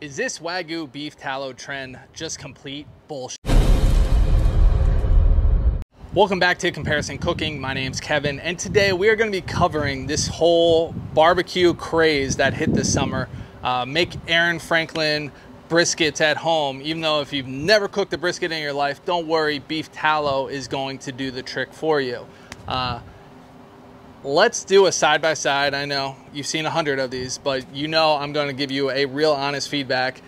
Is this Wagyu beef tallow trend just complete bullshit? Welcome back to Comparison Cooking. My name's Kevin, and today we are going to be covering this whole barbecue craze that hit this summer. Uh, make Aaron Franklin briskets at home, even though if you've never cooked a brisket in your life, don't worry, beef tallow is going to do the trick for you. Uh, let's do a side by side. I know you've seen a hundred of these, but you know I'm going to give you a real honest feedback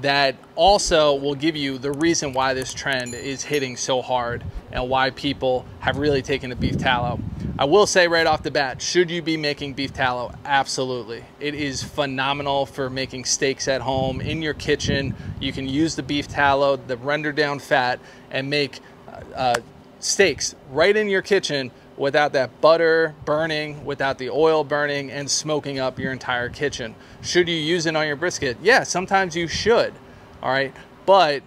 that also will give you the reason why this trend is hitting so hard and why people have really taken to beef tallow. I will say right off the bat, should you be making beef tallow? Absolutely. It is phenomenal for making steaks at home in your kitchen. You can use the beef tallow, the render down fat, and make uh, steaks right in your kitchen without that butter burning, without the oil burning and smoking up your entire kitchen. Should you use it on your brisket? Yeah, sometimes you should. All right. But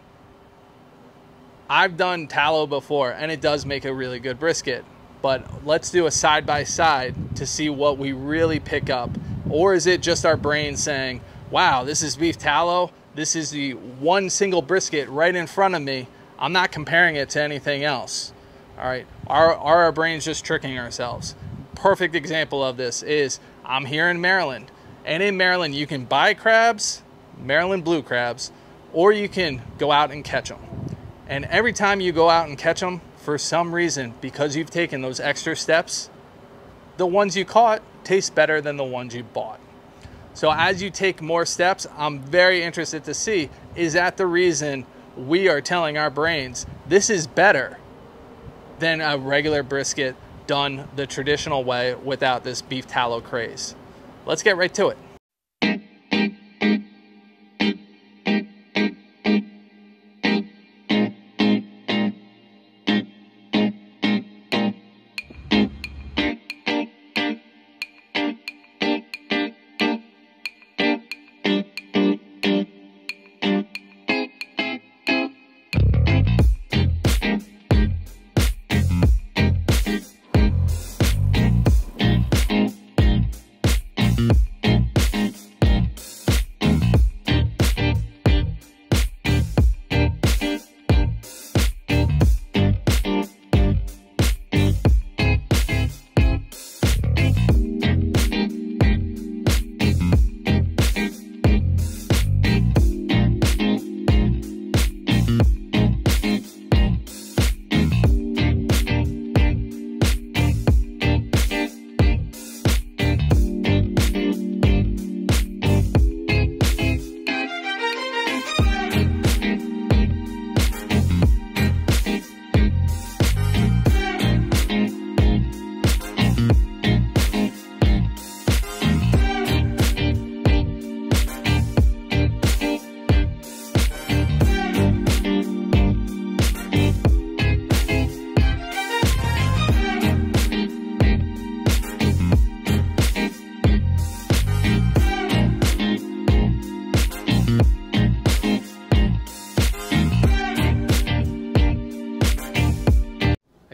I've done tallow before and it does make a really good brisket. But let's do a side by side to see what we really pick up. Or is it just our brain saying, wow, this is beef tallow? This is the one single brisket right in front of me. I'm not comparing it to anything else. All right. Are, are our brains just tricking ourselves? Perfect example of this is I'm here in Maryland. And in Maryland, you can buy crabs, Maryland blue crabs, or you can go out and catch them. And every time you go out and catch them, for some reason, because you've taken those extra steps, the ones you caught taste better than the ones you bought. So as you take more steps, I'm very interested to see is that the reason we are telling our brains this is better than a regular brisket done the traditional way without this beef tallow craze. Let's get right to it.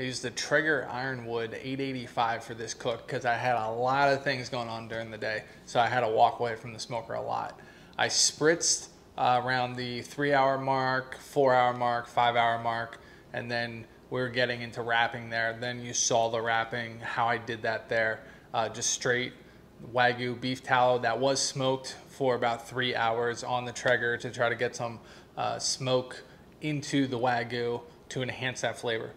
Used the Traeger Ironwood 885 for this cook because I had a lot of things going on during the day. So I had to walk away from the smoker a lot. I spritzed uh, around the three hour mark, four hour mark, five hour mark, and then we were getting into wrapping there. Then you saw the wrapping, how I did that there. Uh, just straight Wagyu beef tallow that was smoked for about three hours on the Traeger to try to get some uh, smoke into the Wagyu to enhance that flavor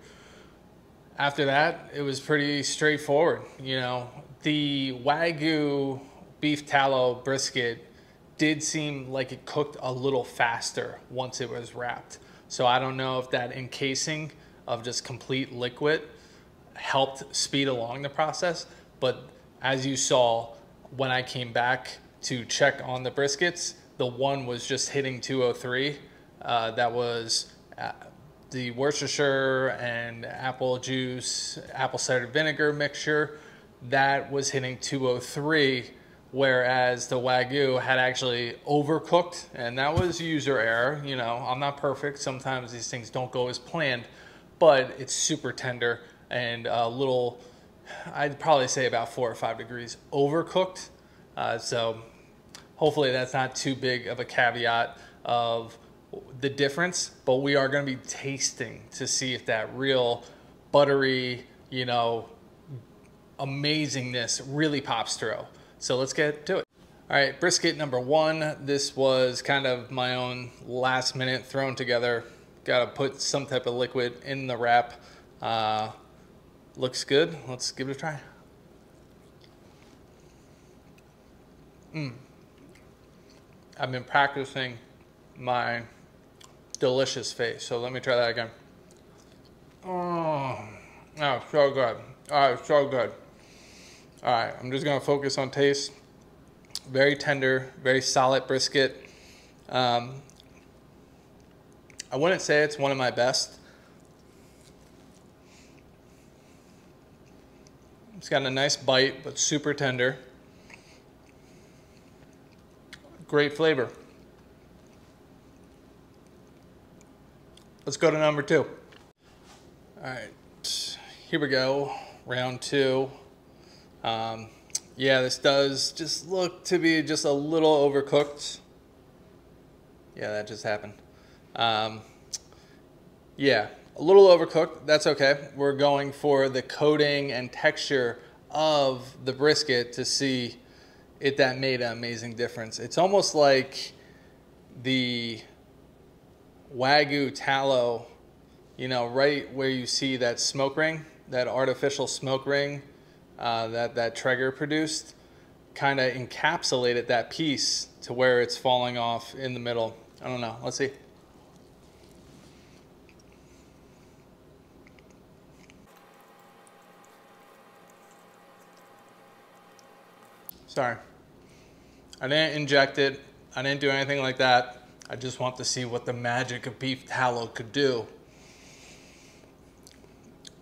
after that, it was pretty straightforward. You know, the Wagyu beef tallow brisket did seem like it cooked a little faster once it was wrapped. So I don't know if that encasing of just complete liquid helped speed along the process. But as you saw, when I came back to check on the briskets, the one was just hitting 203. Uh, that was the Worcestershire and apple juice, apple cider vinegar mixture, that was hitting 203, whereas the Wagyu had actually overcooked, and that was user error. You know, I'm not perfect. Sometimes these things don't go as planned, but it's super tender and a little, I'd probably say about four or five degrees overcooked. Uh, so hopefully that's not too big of a caveat of the difference, but we are going to be tasting to see if that real buttery, you know, amazingness really pops through. So let's get to it. All right, brisket number one. This was kind of my own last minute thrown together. Got to put some type of liquid in the wrap. Uh, looks good. Let's give it a try. Mm. I've been practicing my delicious face. So let me try that again. Oh, oh so good. Oh, so good. All right, I'm just gonna focus on taste. Very tender, very solid brisket. Um, I wouldn't say it's one of my best. It's got a nice bite, but super tender. Great flavor. Let's go to number two. All right, here we go, round two. Um, yeah, this does just look to be just a little overcooked. Yeah, that just happened. Um, yeah, a little overcooked. That's okay. We're going for the coating and texture of the brisket to see if that made an amazing difference. It's almost like the Wagyu tallow, you know, right where you see that smoke ring, that artificial smoke ring uh, that, that Traeger produced, kind of encapsulated that piece to where it's falling off in the middle. I don't know. Let's see. Sorry. I didn't inject it. I didn't do anything like that. I just want to see what the magic of beef tallow could do.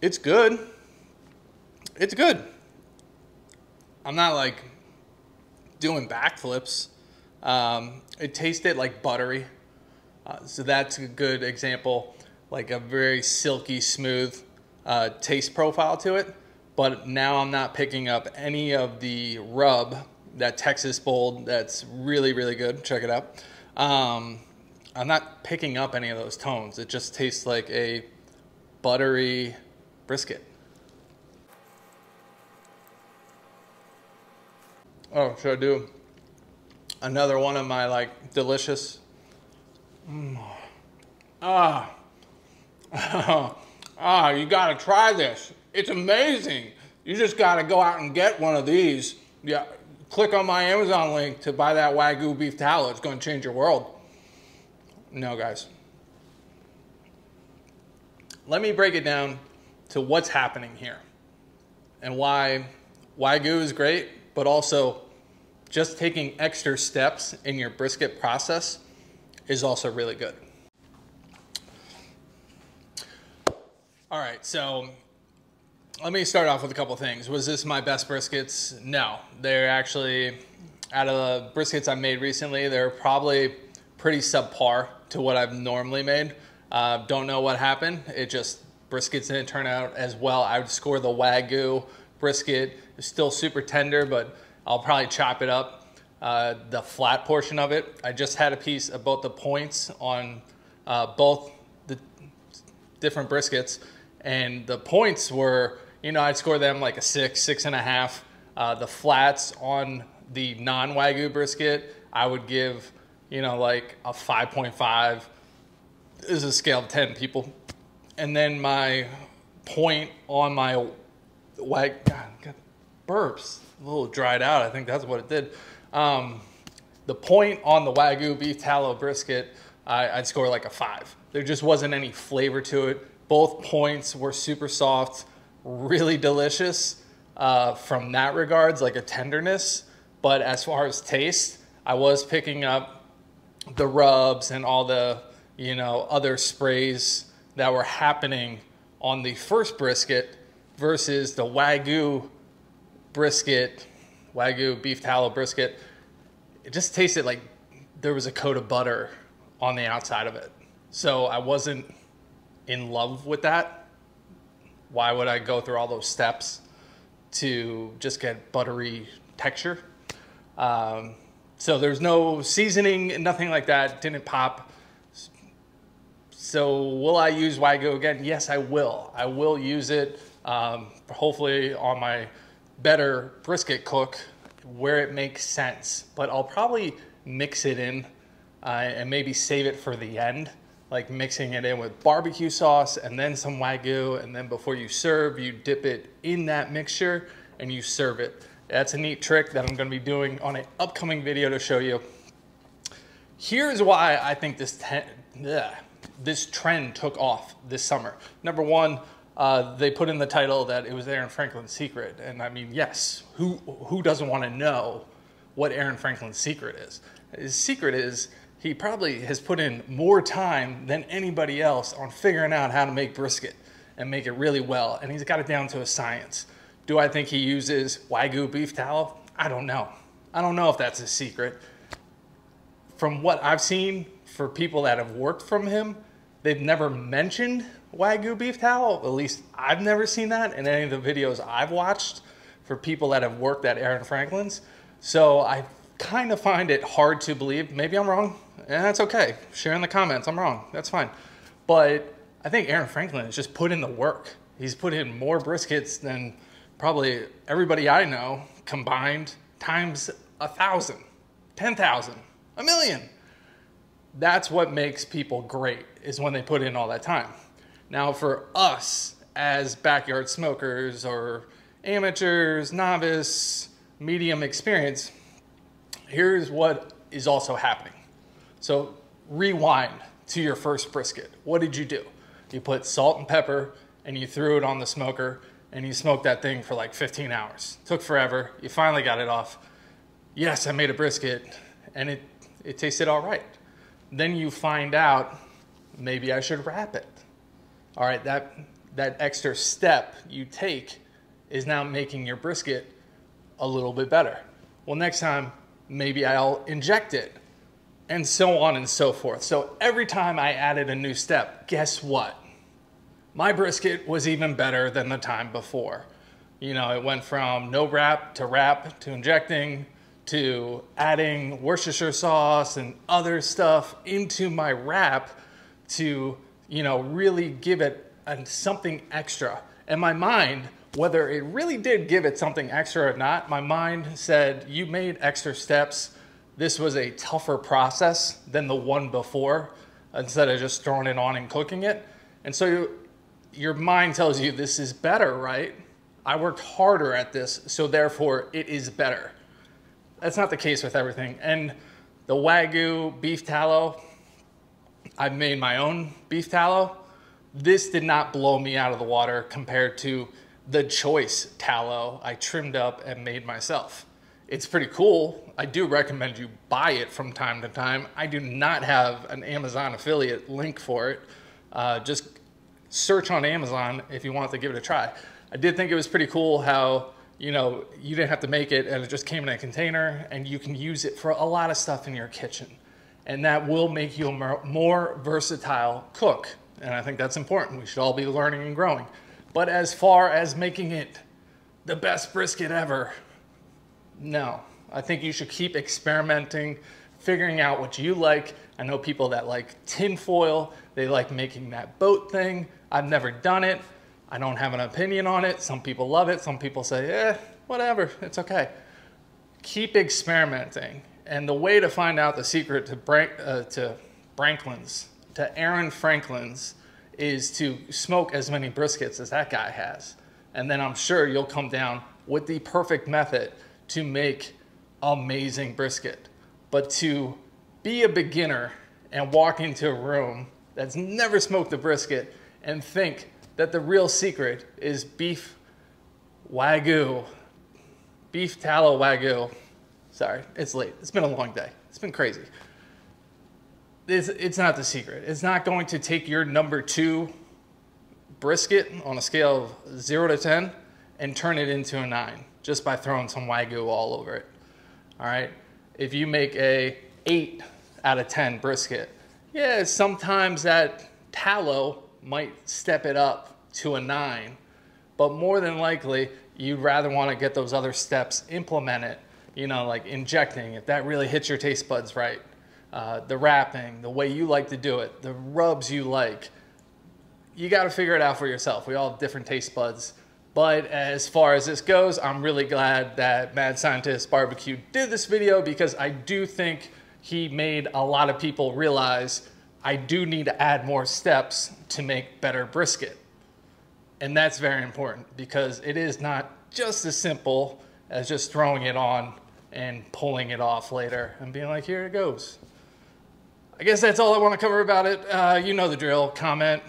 It's good. It's good. I'm not like doing backflips. Um, it tasted like buttery. Uh, so that's a good example, like a very silky smooth uh, taste profile to it. But now I'm not picking up any of the rub, that Texas Bold, that's really, really good. Check it out. Um, I'm not picking up any of those tones. It just tastes like a buttery brisket. Oh, should I do another one of my like delicious? Mm. Ah, ah, you gotta try this. It's amazing. You just gotta go out and get one of these. Yeah, click on my Amazon link to buy that Wagyu beef tallow. It's going to change your world. No, guys. Let me break it down to what's happening here and why Wagyu is great, but also just taking extra steps in your brisket process is also really good. All right, so let me start off with a couple things. Was this my best briskets? No, they're actually out of the briskets I made recently. They're probably pretty subpar to what I've normally made. Uh, don't know what happened. It just briskets didn't turn out as well. I would score the wagyu brisket. It's still super tender, but I'll probably chop it up. Uh, the flat portion of it. I just had a piece both the points on uh, both the different briskets, and the points were you know, I'd score them like a six, six and a half. Uh, the flats on the non-Wagyu brisket, I would give, you know, like a 5.5. This is a scale of 10 people. And then my point on my Wag, God, God, burps, a little dried out. I think that's what it did. Um, the point on the Wagyu beef tallow brisket, I, I'd score like a five. There just wasn't any flavor to it. Both points were super soft really delicious uh, from that regards, like a tenderness. But as far as taste, I was picking up the rubs and all the you know other sprays that were happening on the first brisket versus the wagyu brisket, wagyu beef tallow brisket. It just tasted like there was a coat of butter on the outside of it. So I wasn't in love with that why would I go through all those steps to just get buttery texture? Um, So there's no seasoning, nothing like that. Didn't pop. So will I use Wagyu again? Yes, I will. I will use it, um, hopefully on my better brisket cook where it makes sense. But I'll probably mix it in uh, and maybe save it for the end, like mixing it in with barbecue sauce and then some Wagyu. And then before you serve, you dip it in that mixture and you serve it. That's a neat trick that I'm gonna be doing on an upcoming video to show you. Here's why I think this, ugh, this trend took off this summer. Number one, uh, they put in the title that it was Aaron Franklin's secret. And I mean, yes, who, who doesn't want to know what Aaron Franklin's secret is? His secret is he probably has put in more time than anybody else on figuring out how to make brisket and make it really well. And he's got it down to a science. Do I think he uses Wagyu beef tallow? I don't know. I don't know if that's a secret. From what I've seen for people that have worked from him, they've never mentioned Wagyu beef tallow. At least I've never seen that in any of the videos I've watched for people that have worked at Aaron Franklin's. So I kind of find it hard to believe. Maybe I'm wrong, and that's okay. Share in the comments. I'm wrong. That's fine. But I think Aaron Franklin has just put in the work. He's put in more briskets than probably everybody I know combined times a thousand, ten thousand, a million. That's what makes people great is when they put in all that time. Now, for us as backyard smokers or amateurs, novice, medium experience, here's what is also happening. So, rewind to your first brisket. What did you do? You put salt and pepper and you threw it on the smoker and you smoked that thing for like 15 hours. Took forever. You finally got it off. Yes, I made a brisket and it, it tasted all right. Then you find out maybe I should wrap it all right, that, that extra step you take is now making your brisket a little bit better. Well, next time, maybe I'll inject it, and so on and so forth. So every time I added a new step, guess what? My brisket was even better than the time before. You know, it went from no wrap to wrap to injecting to adding Worcestershire sauce and other stuff into my wrap to you know, really give it something extra. And my mind, whether it really did give it something extra or not, my mind said, you made extra steps. This was a tougher process than the one before instead of just throwing it on and cooking it. And so you, your mind tells you this is better, right? I worked harder at this, so therefore it is better. That's not the case with everything. And the Wagyu beef tallow, I've made my own beef tallow. This did not blow me out of the water compared to the choice tallow I trimmed up and made myself. It's pretty cool. I do recommend you buy it from time to time. I do not have an Amazon affiliate link for it. Uh, just search on Amazon if you want to give it a try. I did think it was pretty cool how you know you didn't have to make it and it just came in a container and you can use it for a lot of stuff in your kitchen and that will make you a more versatile cook. And I think that's important. We should all be learning and growing. But as far as making it the best brisket ever, no. I think you should keep experimenting, figuring out what you like. I know people that like tinfoil, they like making that boat thing. I've never done it. I don't have an opinion on it. Some people love it. Some people say, eh, whatever, it's okay. Keep experimenting and the way to find out the secret to, Brank, uh, to Franklin's, to Aaron Franklin's, is to smoke as many briskets as that guy has. And then I'm sure you'll come down with the perfect method to make amazing brisket. But to be a beginner and walk into a room that's never smoked a brisket and think that the real secret is beef wagyu, beef tallow wagyu, Sorry, it's late. It's been a long day. It's been crazy. It's, it's not the secret. It's not going to take your number two brisket on a scale of zero to 10 and turn it into a nine just by throwing some Wagyu all over it. All right. If you make a eight out of 10 brisket, yeah, sometimes that tallow might step it up to a nine, but more than likely, you'd rather want to get those other steps implemented you know, like injecting, if that really hits your taste buds right, uh, the wrapping, the way you like to do it, the rubs you like, you got to figure it out for yourself. We all have different taste buds. But as far as this goes, I'm really glad that Mad Scientist Barbecue did this video because I do think he made a lot of people realize I do need to add more steps to make better brisket. And that's very important because it is not just as simple as just throwing it on and pulling it off later and being like, here it goes. I guess that's all I want to cover about it. Uh, you know the drill. Comment.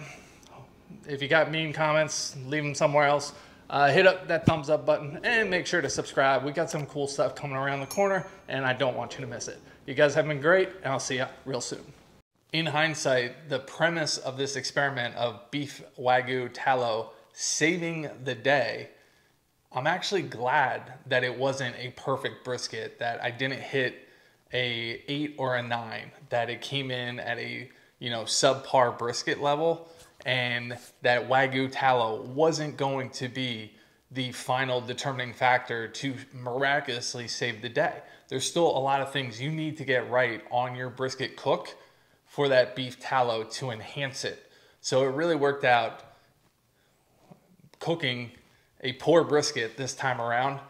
If you got mean comments, leave them somewhere else. Uh, hit up that thumbs up button and make sure to subscribe. We got some cool stuff coming around the corner and I don't want you to miss it. You guys have been great and I'll see you real soon. In hindsight, the premise of this experiment of beef Wagyu tallow saving the day, I'm actually glad that it wasn't a perfect brisket, that I didn't hit a eight or a nine, that it came in at a you know subpar brisket level, and that Wagyu tallow wasn't going to be the final determining factor to miraculously save the day. There's still a lot of things you need to get right on your brisket cook for that beef tallow to enhance it. So it really worked out cooking a poor brisket this time around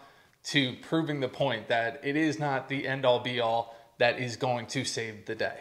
to proving the point that it is not the end all be all that is going to save the day.